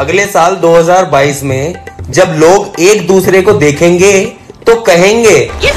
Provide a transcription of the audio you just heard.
अगले साल 2022 में जब लोग एक दूसरे को देखेंगे तो कहेंगे ये